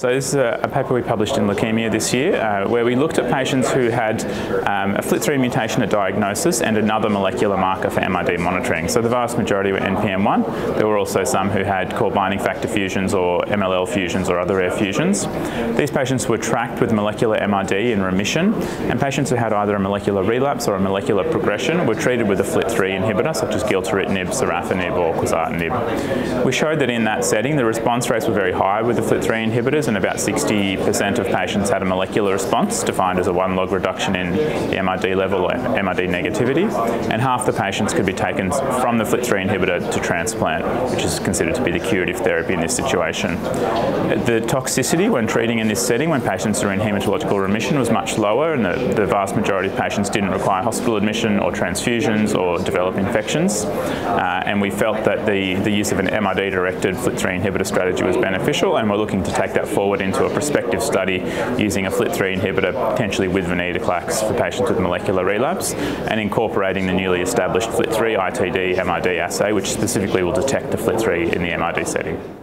So this is a, paper we published in Leukemia this year uh, where we looked at patients who had um, a FLT3 mutation at diagnosis and another molecular marker for MRD monitoring. So the vast majority were NPM1. There were also some who had core binding factor fusions or MLL fusions or other rare fusions. These patients were tracked with molecular MRD in remission and patients who had either a molecular relapse or a molecular progression were treated with a FLT3 inhibitor such as gilteritinib, sorafenib or quizartinib. We showed that in that setting the response rates were very high with the FLT3 inhibitors and about 60% of patients had a molecular response defined as a one log reduction in the MRD level or MRD negativity, and half the patients could be taken from the FLT3 inhibitor to transplant, which is considered to be the curative therapy in this situation. The toxicity when treating in this setting when patients are in hematological remission was much lower, and the, the vast majority of patients didn't require hospital admission or transfusions or develop infections, uh, and we felt that the, the use of an MRD-directed FLT3 inhibitor strategy was beneficial, and we're looking to take that forward forward into a prospective study using a FLT3 inhibitor, potentially with venetoclax for patients with molecular relapse, and incorporating the newly established FLT3 ITD MRD assay, which specifically will detect the FLT3 in the MRD setting.